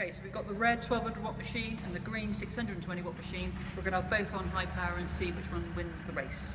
Okay, so we've got the red 1200 watt machine and the green 620 watt machine. We're going to have both on high power and see which one wins the race.